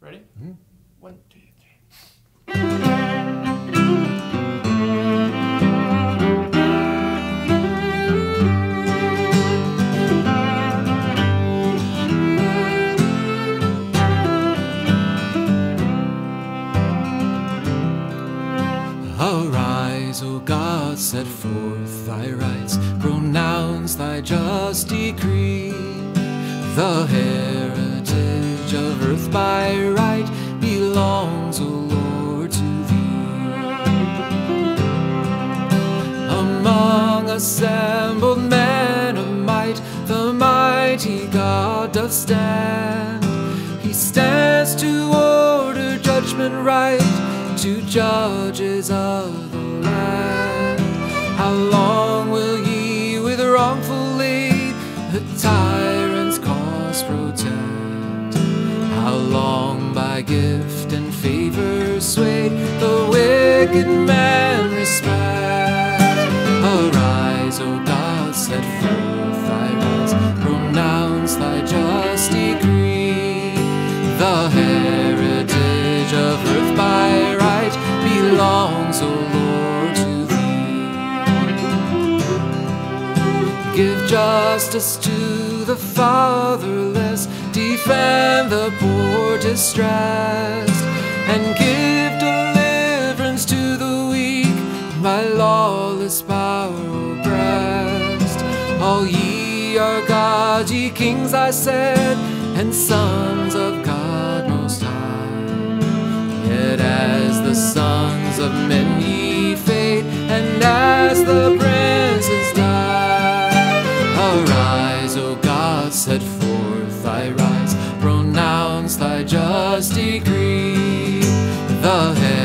Ready? Mhm. One, two, three. Arise, O God, set forth thy rights, pronounce thy just decree. The heritage of earth by right belongs, O Lord, to thee. Among assembled men of might, the mighty God doth stand. He stands to order judgment right to judges of the land. How long by gift and favor swayed the wicked man respect? Arise, O God, set forth thy rights, pronounce thy just decree. The heritage of earth by right belongs, O Lord, to thee. Give justice to the fatherless, defend the poor distressed, and give deliverance to the weak, my lawless power oppressed. All ye are God, ye kings, I said, and sons of God most high. Yet as the sons of men ye fade, and as the princes die, arise, O God, set forth thy right. the head.